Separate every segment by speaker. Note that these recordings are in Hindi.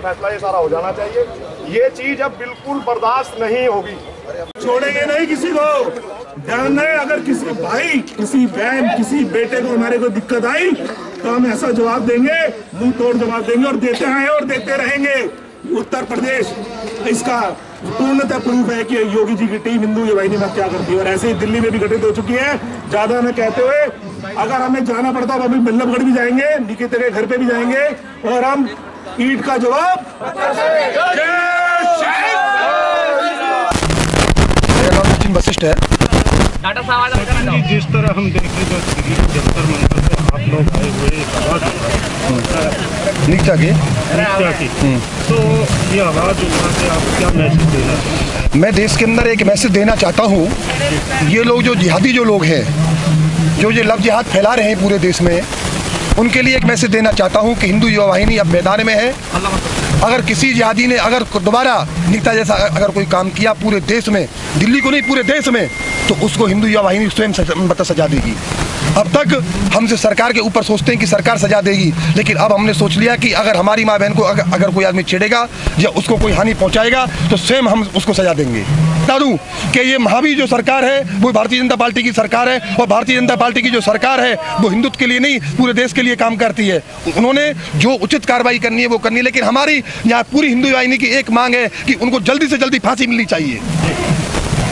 Speaker 1: पे फैसला ये सारा हो जाना चाहिए। ये चीज़ अब बिल्कुल बर्दाश्त नहीं होगी।
Speaker 2: छोड़ेंगे नहीं किसी को। ध्यान रहे अगर किसी भाई, किसी बहन, किसी बेटे को हमारे को दिक्कत आई तो हम ऐसा जवाब देंगे, मुँह तोड़ जवाब देंगे और देते हैं और देते रहेंगे। उत्तर प्रदेश, इसका पूर्णतः प्रूफ है कि योगी जी की टीम हिंदू वाहिनी में क्या करती है? और ऐसे ही दिल्ली में भी घटित हो चुकी है, ज़्यादा न कहते हुए, अगर हमें जाना पड़ता तो अभी बल्लभगढ़ भी जाएँगे निकित के घर पे भी जाएँगे, और हम ईट का जवाब
Speaker 3: वशिष्ठ है
Speaker 4: जिस तरह हम देखें जो जंतर मंतर पे आप लोग आए हुए आवाज़
Speaker 3: नीचा के?
Speaker 4: क्या की। तो ये आवाज़ उठा के आप क्या मैसेज देना
Speaker 3: मैं देश के अंदर एक मैसेज देना चाहता हूँ। ये लोग जो जिहादी जो लोग हैं जो ये लव जिहाद फैला रहे हैं पूरे देश में उनके लिए एक मैसेज देना चाहता हूँ कि हिंदू युवा वाहिनी अब मैदान में है। अगर किसी जिहादी ने अगर दोबारा निकता जैसा अगर कोई काम किया पूरे देश में दिल्ली को नहीं पूरे देश में तो उसको हिंदू युवा वाहिनी स्वयं मतलब सजा देगी। अब तक हमसे सरकार के ऊपर सोचते हैं कि सरकार सजा देगी लेकिन अब हमने सोच लिया कि अगर हमारी माँ बहन को अगर, अगर कोई आदमी छेड़ेगा या उसको कोई हानि पहुँचाएगा तो स्वयं हम उसको सजा देंगे। बता दूँ कि ये महावीर जो सरकार है वो भारतीय जनता पार्टी की सरकार है और भारतीय जनता पार्टी की जो सरकार है वो हिंदुत्व के लिए नहीं पूरे देश के लिए काम करती है। उन्होंने जो उचित कार्रवाई करनी है वो करनी है लेकिन हमारी यहाँ पूरी हिंदू वाहिनी की एक मांग है कि उनको जल्दी से जल्दी फांसी मिलनी चाहिए।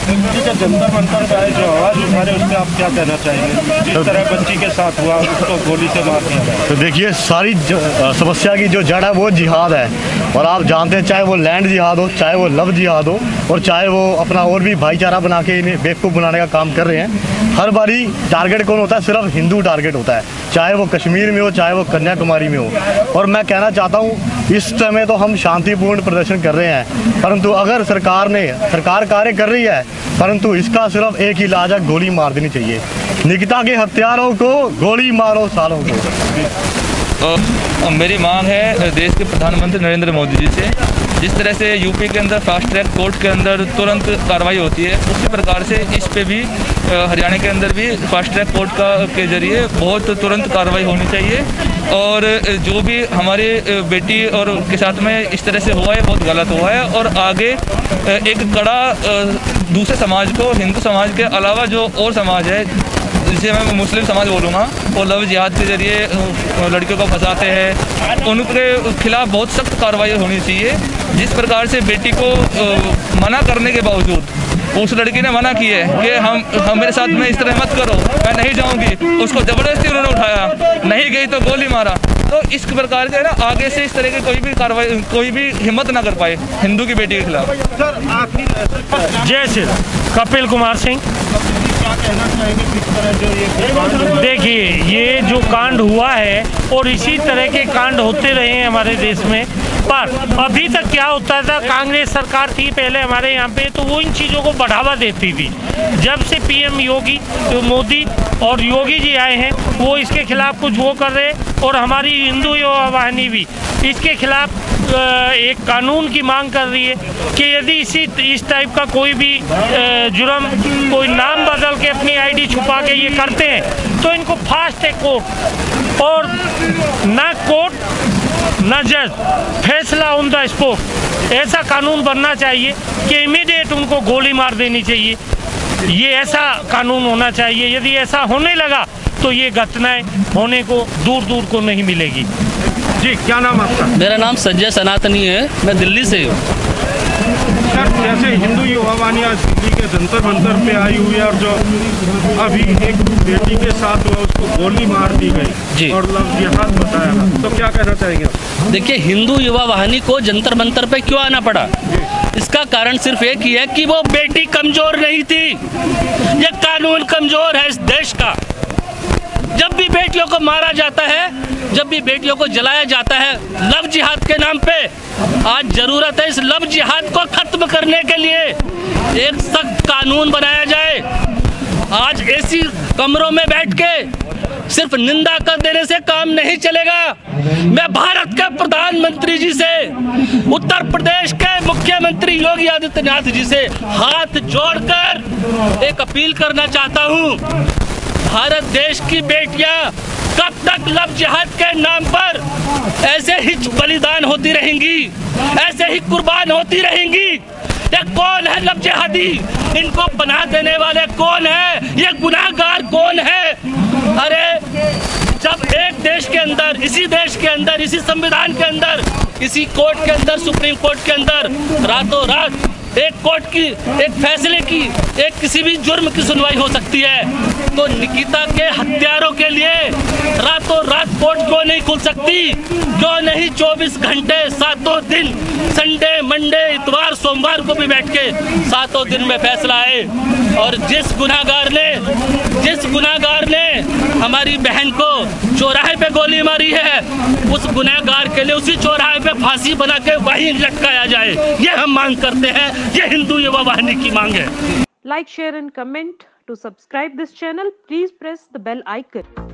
Speaker 4: दिल्ली के जंतर मंतर पे आए जो आवाज़ उठा रहे उस पर आप क्या कहना चाहेंगे? जिस तरह बच्ची के साथ हुआ उसको गोली से मार दिया
Speaker 5: तो देखिए सारी समस्या की जो जड़ है वो जिहाद है। और आप जानते हैं चाहे वो लैंड जिहाद हो चाहे वो लव जिहाद हो और चाहे वो अपना और भी भाईचारा बना के इन्हें बेवकूफ़ बनाने का काम कर रहे हैं हर बारी टारगेट कौन होता है? सिर्फ़ हिंदू टारगेट होता है। चाहे वो कश्मीर में हो चाहे वो कन्याकुमारी में हो। और मैं कहना चाहता हूँ इस समय तो हम शांतिपूर्ण प्रदर्शन कर रहे हैं, परंतु अगर सरकार ने, सरकार कार्य कर रही है, परंतु इसका सिर्फ़ एक ही इलाज है, गोली मार देनी चाहिए। निकिता के हत्यारों को गोली मारो सालों को।
Speaker 6: मेरी मांग है देश के प्रधानमंत्री नरेंद्र मोदी जी से। जिस तरह से यूपी के अंदर फास्ट ट्रैक कोर्ट के अंदर तुरंत कार्रवाई होती है, उसी प्रकार से इस पे भी हरियाणा के अंदर भी फास्ट ट्रैक कोर्ट का, के ज़रिए बहुत तुरंत कार्रवाई होनी चाहिए। और जो भी हमारी बेटी और के साथ में इस तरह से हुआ है, बहुत गलत हुआ है। और आगे एक कड़ा दूसरे समाज को, हिंदू समाज के अलावा जो और समाज है जिसे मैं मुस्लिम समाज बोलूँगा, वो लव जिहाद के ज़रिए लड़कियों को फंसाते हैं। उनके खिलाफ बहुत सख्त कार्रवाई होनी चाहिए, जिस प्रकार से बेटी को मना करने के बावजूद, उस लड़की ने मना किया है कि हम हम मेरे साथ में इस तरह मत करो, मैं नहीं जाऊँगी। उसको ज़बरदस्ती उन्होंने उठाया, नहीं गई तो गोली मारा। तो इस प्रकार से ना आगे से इस तरह की कोई भी कार्रवाई कोई भी हिम्मत ना कर पाए हिंदू की बेटी के खिलाफ।
Speaker 4: सर आखिर
Speaker 7: जय श्री कपिल कुमार सिंह।
Speaker 4: क्या कहना चाहेंगे किस तरह जो ये
Speaker 7: देखिए ये जो कांड हुआ है और इसी तरह के कांड होते रहे हैं हमारे देश में पर अभी तक क्या होता था, कांग्रेस सरकार थी पहले हमारे यहाँ पे तो वो इन चीज़ों को बढ़ावा देती थी। जब से पीएम योगी तो मोदी और योगी जी आए हैं, वो इसके खिलाफ कुछ वो कर रहे और हमारी हिंदू युवा वाहिनी भी इसके खिलाफ एक कानून की मांग कर रही है कि यदि इसी, इस टाइप का कोई भी जुर्म, कोई नाम बदल के अपनी आईडी छुपा के ये करते हैं तो इनको फास्ट है कोर्ट और ना कोर्ट ना जज फैसला ऑन द स्पॉट ऐसा कानून बनना चाहिए कि इमीडिएट उनको गोली मार देनी चाहिए। ये ऐसा कानून होना चाहिए यदि ऐसा होने लगा तो ये घटनाएँ होने को दूर दूर को नहीं मिलेगी।
Speaker 4: जी क्या नाम आपका?
Speaker 8: मेरा नाम संजय सनातनी है मैं दिल्ली से हूँ।
Speaker 4: सर जैसे हिंदू युवा वाहिनी आज दिल्ली के जंतर मंतर पे आई हुई है और जो अभी एक बेटी के साथ हुआ उसको गोली मार दी गई
Speaker 8: जी।
Speaker 4: और लव जिहाद बताया तो क्या कहना चाहेंगे आप?
Speaker 8: देखिए हिंदू युवा वाहिनी को जंतर मंतर पे क्यों आना पड़ा? इसका कारण सिर्फ़ एक ही है कि वो बेटी कमज़ोर नहीं थी। ये कानून कमज़ोर है इस देश का। जब भी बेटियों को मारा जाता है जब भी बेटियों को जलाया जाता है लव जिहाद के नाम पे, आज ज़रूरत है इस लव जिहाद को खत्म करने के लिए। एक सख्त कानून बनाया जाए। आज ऐसी कमरों में बैठ के सिर्फ़ निंदा कर देने से काम नहीं चलेगा। मैं भारत के प्रधानमंत्री जी से, उत्तर प्रदेश के मुख्यमंत्री योगी आदित्यनाथ जी से हाथ जोड़कर एक अपील करना चाहता हूँ। भारत देश की बेटियाँ कब तक लव जिहाद के नाम पर ऐसे ही बलिदान होती रहेंगी, ऐसे ही कुर्बान होती रहेंगी, ये कौन है लब जिहादी? इनको बना देने वाले कौन है? ये गुनाहगार कौन है? अरे, जब एक देश के अंदर, इसी देश के अंदर, इसी संविधान के अंदर, इसी कोर्ट के अंदर, सुप्रीम कोर्ट के अंदर, रातों रात एक कोर्ट की, एक फैसले की, एक किसी भी जुर्म की सुनवाई हो सकती है। तो निकिता के हत्यारों के लिए रातों रात कोर्ट क्यों नहीं खुल सकती? क्यों नहीं 24 घंटे, सातों दिन, संडे, मंडे, इतवार, सोमवार को भी बैठ के सातों दिन में फैसला आए? और जिस गुनागार ने, जिस गुनागार ने हमारी बहन को चौराहे पे गोली मारी है, उस गुनाहगार के लिए उसी चौराहे पे फांसी बना के वहीं लटकाया जाए। ये हम मांग करते हैं। ये हिंदू युवा वाहिनी की मांग है।
Speaker 9: Like share and comment to subscribe this channel please press the bell icon